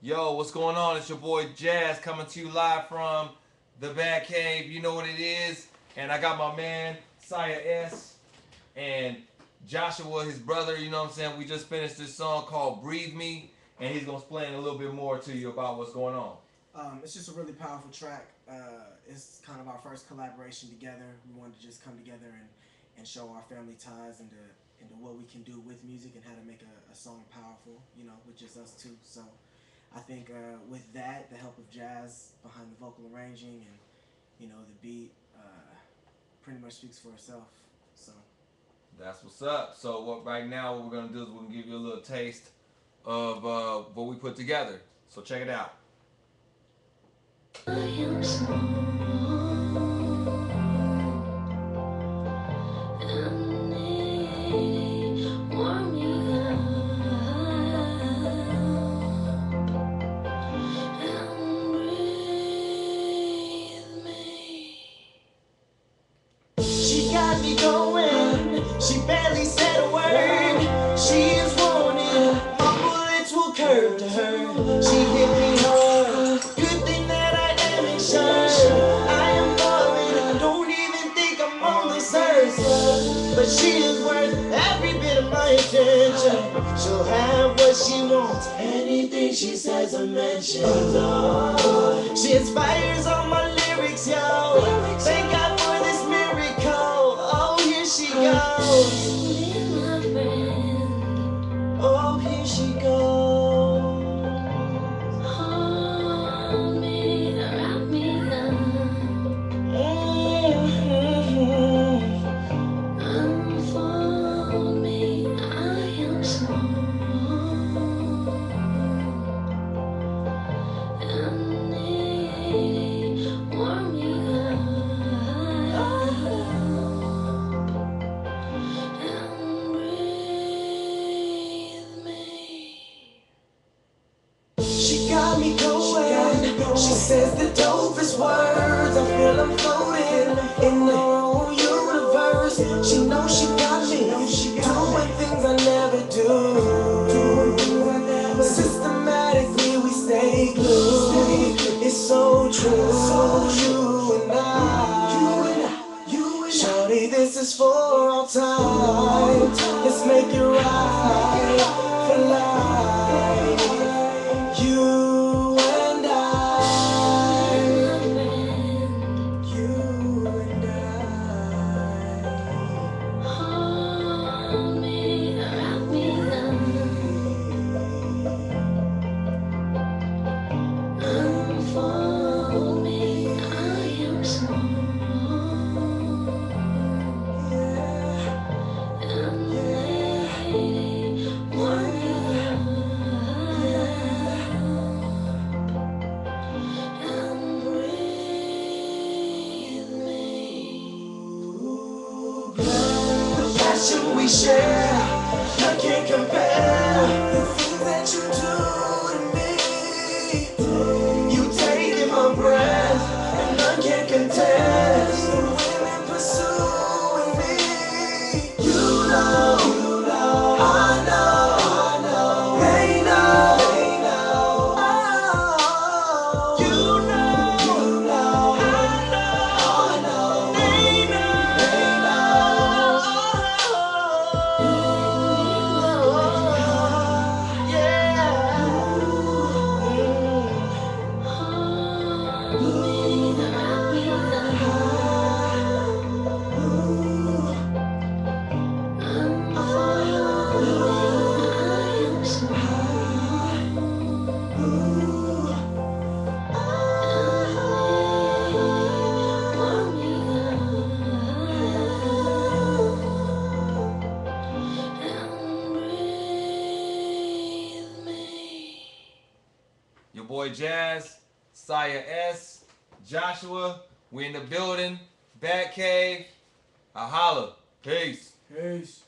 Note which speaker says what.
Speaker 1: Yo, what's going on? It's your boy Jaz coming to you live from the Batkave. You know what it is. And I got my man, Siah S. And Joshua, his brother, you know what I'm saying? We just finished this song called Breathe Me. And he's going to explain a little bit more to you about what's going on.
Speaker 2: Um, it's just a really powerful track. Uh, it's kind of our first collaboration together. We wanted to just come together and, and show our family ties into, into what we can do with music and how to make a, a song powerful, you know, with just us two. So I think uh, with that, the help of Jaz behind the vocal arranging and, you know, the beat uh, pretty much speaks for itself. So
Speaker 1: That's what's up. So what right now what we're gonna do is we're gonna give you a little taste of uh, what we put together. So check it out.
Speaker 3: I am
Speaker 4: falling. I don't even think I'm on this earth. But she is worth every bit of my attention. She'll have what she wants. Anything she says or mentions. Oh, she inspires all my lyrics, yo. Thank God for this miracle. Oh, here she goes. Says the dopest words. I feel I'm floating in her own universe. She knows she got me doing things I never do. Systematically we stay glued. It's so true. You and I. Shorty, this is for all time. Let's make it right Passion we share, I
Speaker 3: can't
Speaker 1: compare. Boy Jaz, Siah S, Joshua. We in the building. Batkave. I holla. Peace.
Speaker 2: peace.